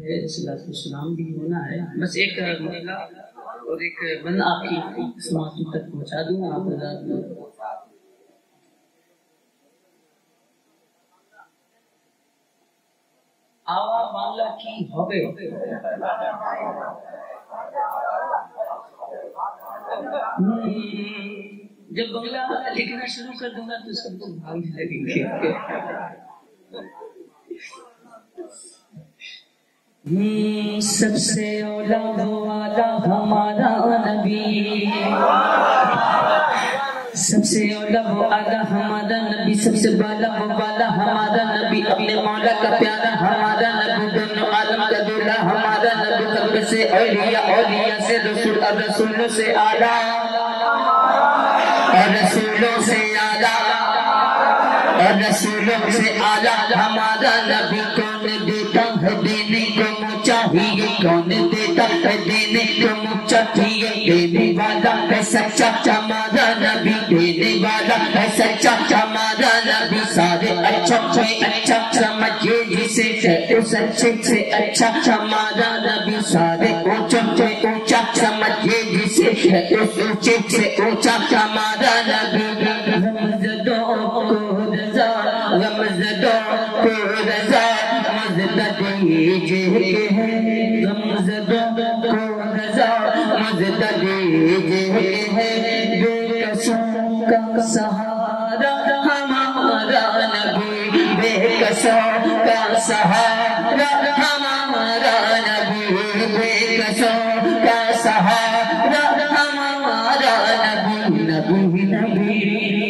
میرے السلام بھی ہونا ہے۔ بس ایک مرحلہ اور ایک بند آپ کی سماعت تک پہنچا دوں۔ آپ آوا معاملہ کی হবে جب بنگلہ لکھنا شروع کر دوں گا تو سب کو بھاگ جائیں گے سب سے اولا والا ہمارا نبی۔ سب سے اولا والا ہمارا نبی، سب سے بالا والا ہمارا نبی۔ اپنے مولا کا پیارا ہمارا نبی، دونوں عالم کا دولا ہمارا نبی۔ قلب سے اولیاء اولیاء سے رسول، اور رسولوں سے آلہ اور رسولوں سے آلہ اور رسولوں سے آلہ ہمارا نبی کون دیتا ہے دینے کو چاہیے کون دیتا ہے دینے کو منہ چاہیے دینے والا ہے سچا ہمارا نبی دینے والا ہے سچا ہمارا نبی سارے اچھا سے اچھا سمجھے جسے اس اچھے سے اچھا ہمارا نبی سارے اونچا سے اونچا سمجھے جسے اس اونچے سے اونچا ہمارا نبی نبی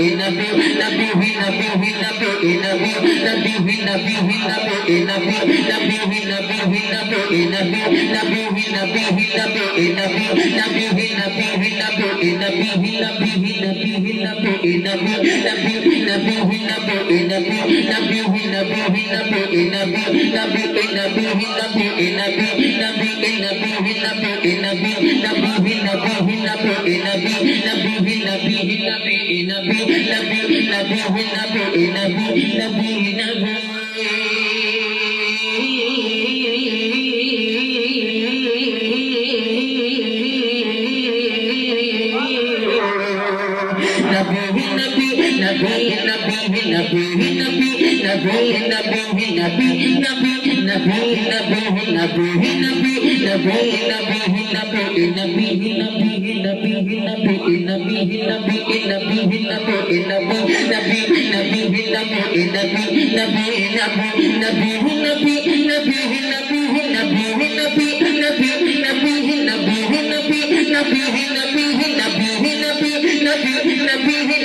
Nabi, Nabi, we Nabi, we Nabi, Nabi, Nabi, we Nabi, we Nabi, Nabi, Nabi, we Nabi, we Nabi, Nabi, Nabi, Nabi, Nabi, Nabi, Nabi, Nabi, Nabi, Nabi, Nabi, Nabi, Nabi, Nabi, Nabi, Nabi, Nabi, نبی نبی نبی نبی نبی نبی نبی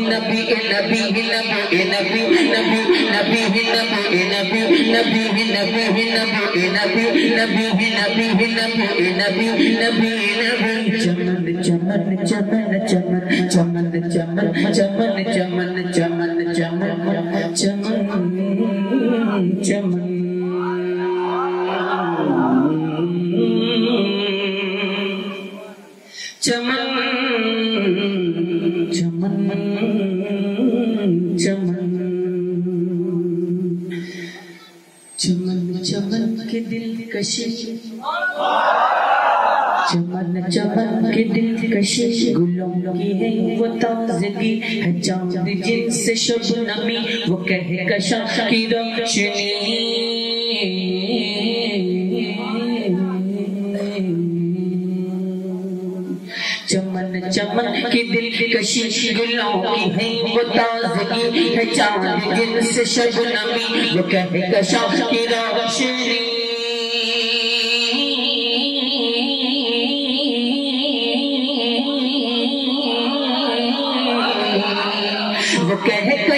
نبی چمن چمن کے دل کشی چمن چمن چمن چمن کے دل کشش گلوں کی ہے وہ تازگی ہے چاند۔ جن سے شب نمی، وہ کہے کشا کی روشنی۔ چمن چمن کے دل کشش گلوں کی ہے وہ تازگی ہے چاند۔ جن سے شب نمی، وہ کہے کشا کی روشنی۔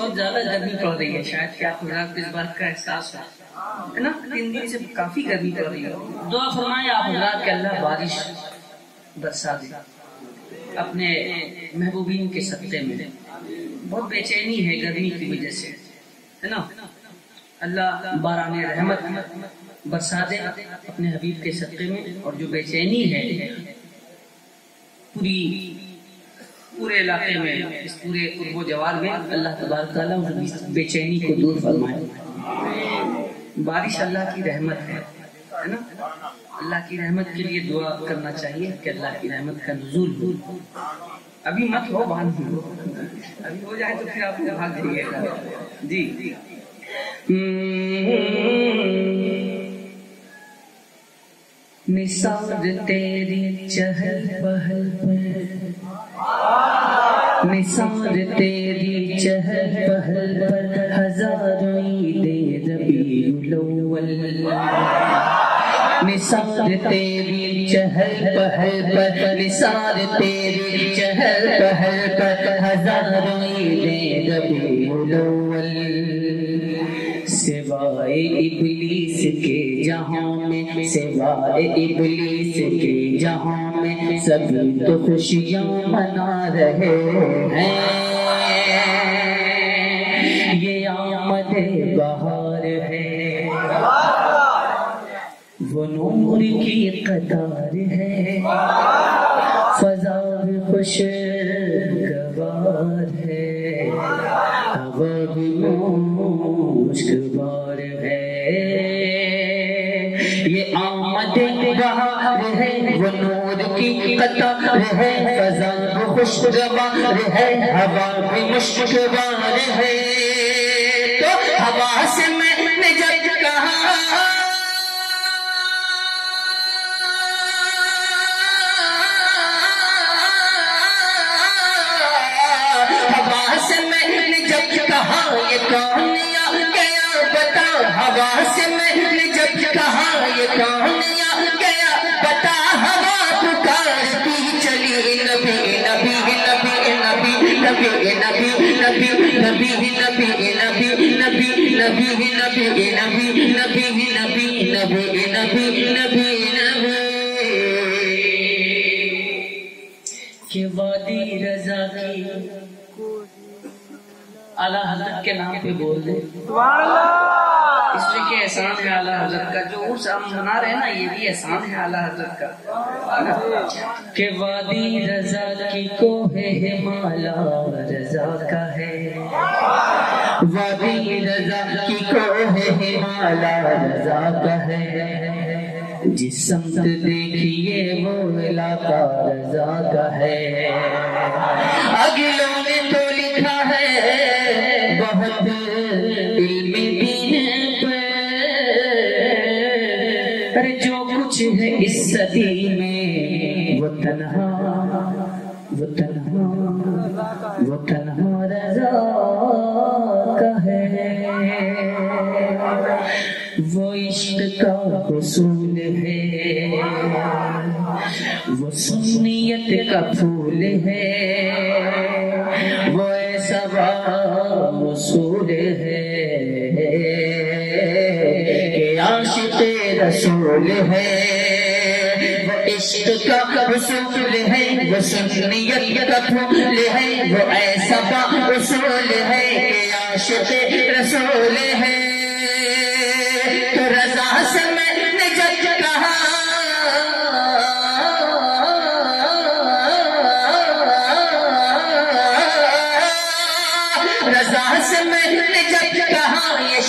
بہت زیادہ گرمی پڑ رہی ہے، شاید کہ آپ حضرات کو اس بات کا احساس ہو۔ ہے نا؟ تین دن سے کافی گرمی پڑ رہی ہے۔ دعا فرمائیں آپ حضرات کہ اللہ بارش برسا دے۔ اپنے محبوبین کے صدقے میں۔ بہت بے چینی ہے گرمی کی وجہ سے۔ ہے نا؟ اللہ باران رحمت برسا دے اپنے حبیب کے صدقے میں۔ اور جو بے چینی ہے، پوری پورے علاقے میں، اس پورے قرب و جوار میں اللہ تبارک تعالیٰ اس بے چینی کو دور فرمائے۔ بارش اللہ کی رحمت ہے ہے نا؟ اللہ کی رحمت کے لیے دعا کرنا چاہیے کہ اللہ کی رحمت کا نزول ہو۔ ابھی مت ہو باندھ ابھی ہو جائے تو پھر آپ کو بھاگ جائیے گا جی جی نثار تیری چہل پہل پر نثار تیری چہل پہل پر ہزاروں عید ربیع الاول نثار تیری چہل پہل پر نثار تیری چہل پہل پر ہزاروں عید ربیع الاول سوائے ابلیس کے جہاں میں، سوائے ابلیس کے جہاں میں سبھی تو خوشیاں منا رہے ہیں۔ یہ آمد بہار ہے۔ وہ نور کی قطار ہے۔ فضا خوش نور کی قطار ہے فضا خوشگوار ہے ہوا بھی مشکبار ہے۔ تو ہوا سے میں نے جب کہا، ہوا سے میں نے جب کہا، یہ کون گیا بتا ہوا سے میں نے جب کہا، یہ کون کہ وادی رضا کی حضرت کے نام پہ بول دے۔ اس لیے کہ احسان ہے اعلیٰ حضرت کا، جو عرص ہم منا رہے ہیں نا، یہ بھی احسان ہے اعلیٰ حضرت کا۔ کہ وادی رضا کی کو ہے مالا، رضا کا ہے۔ وادی رضا کی کو ہے مالا، رضا کا ہے۔ جس سمت دیکھیے وہ علاقہ، رضا کا ہے۔ اگلوں نے تو لکھا ہے، بہت اس میں وہ تنہا وہ تنہا وہ تنہا رضا کا ہے، وہ عشق کا حصول ہے، وہ سنیت کا پھول ہے وہ ایسا رسول ہے، کہ عاشق رسول ہے۔ عشق کا رسول ہے وہ سنیت کا پھول ہے وہ ایسا ہے کہ عاشق رسول ہے۔ تو رضا سے میں نے جب کہا، رضا سے میں نے جب کہا، یہ